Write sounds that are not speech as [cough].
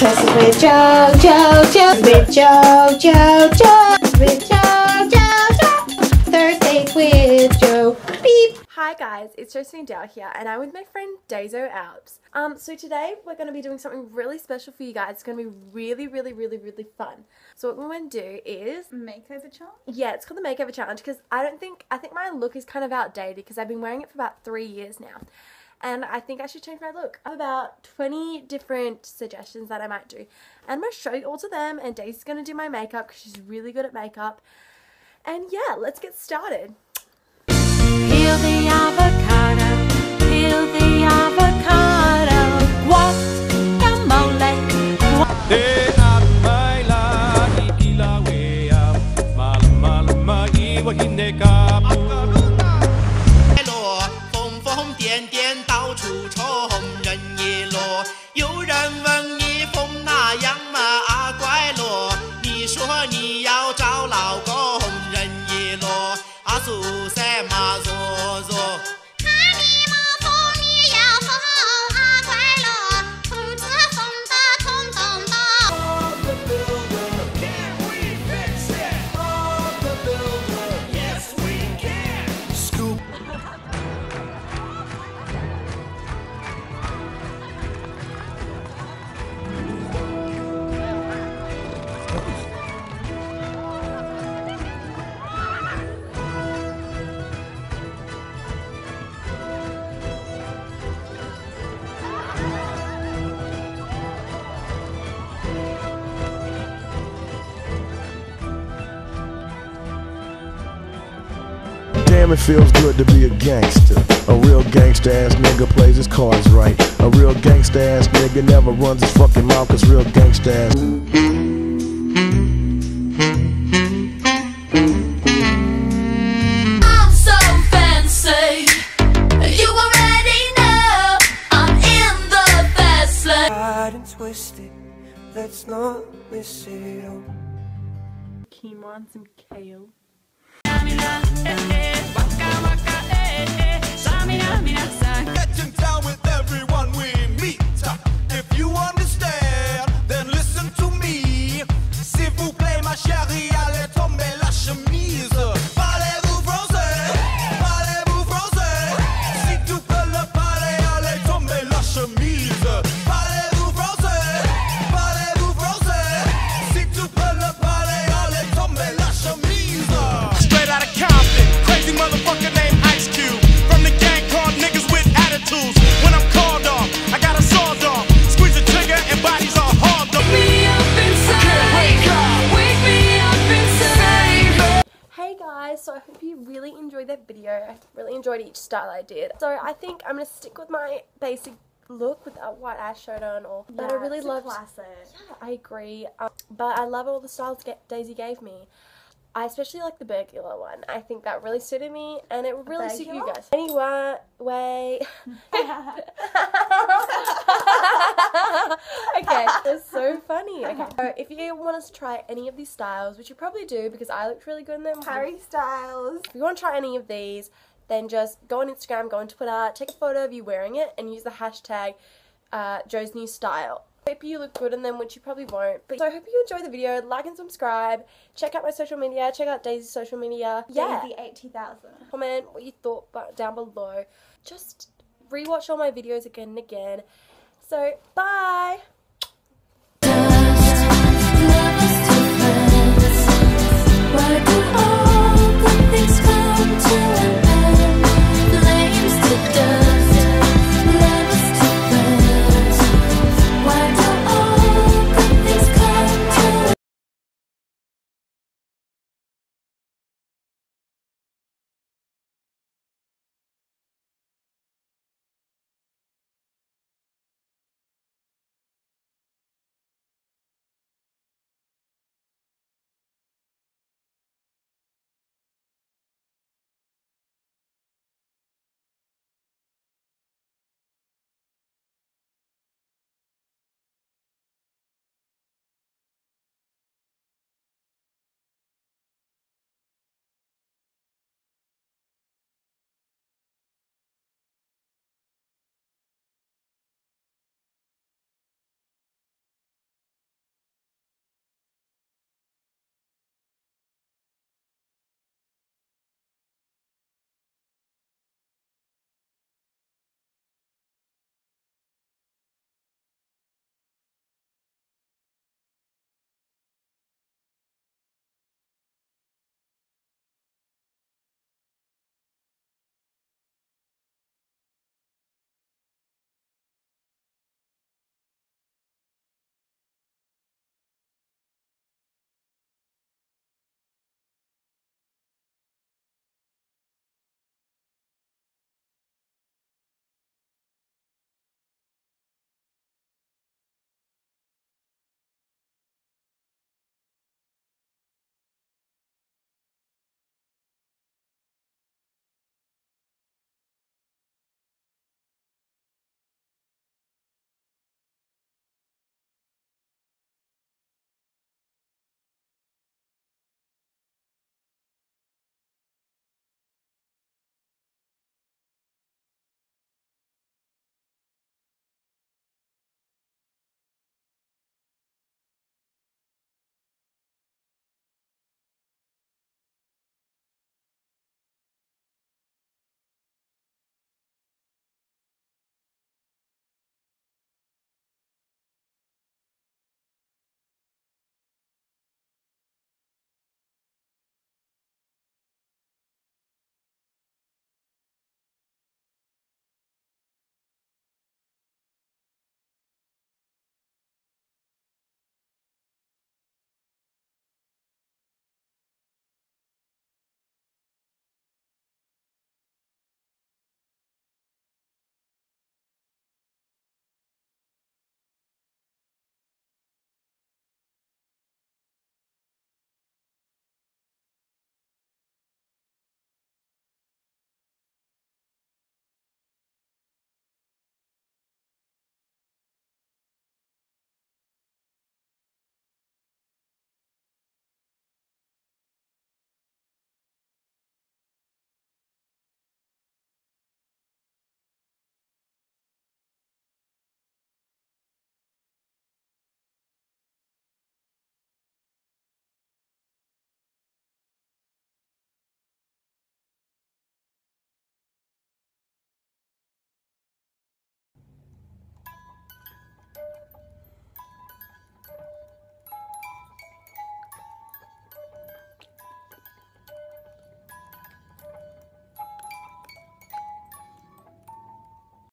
This is with Joe, Joe, Joe, with Joe, Joe, Joe, with Joe, Joe, Joe. Thursday with Joe. Beep. Hi guys, it's Josephine Dow here and I'm with my friend Dazo Alps. Um, so today we're going to be doing something really special for you guys. It's going to be really, really, really, really fun. So what we're going to do is, makeover challenge? yeah, it's called the makeover challenge because I don't think, I think my look is kind of outdated because I've been wearing it for about three years now. And I think I should change my look. I have about 20 different suggestions that I might do. And I'm going to show you all to them and Daisy's going to do my makeup because she's really good at makeup. And yeah, let's get started. and has it feels good to be a gangster. A real gangster ass nigga plays his cards right. A real gangster ass nigga never runs his fucking mouth, cause real gangster ass. I'm so fancy. You already know I'm in the fast lane. and twisted. Let's not miss it all. Quinoa and some kale. Down with everyone. we meet that video. I really enjoyed each style I did. So I think I'm going to stick with my basic look with a white eyeshadow and all. but I really love classic. Yeah, I agree. Um, but I love all the styles get Daisy gave me. I especially like the Bergula one. I think that really suited me and it would really suit you guys. Anyway, way. [laughs] [laughs] [laughs] okay, [laughs] that's so funny. Okay, so if you want us to try any of these styles, which you probably do because I looked really good in them. Harry Styles. If you want to try any of these, then just go on Instagram, go on Twitter, take a photo of you wearing it, and use the hashtag uh, Joe's New Style. Hope you look good in them, which you probably won't. But so I hope you enjoy the video. Like and subscribe. Check out my social media. Check out Daisy's social media. Yeah. Daisy 80,000. Comment what you thought down below. Just rewatch all my videos again and again. So bye.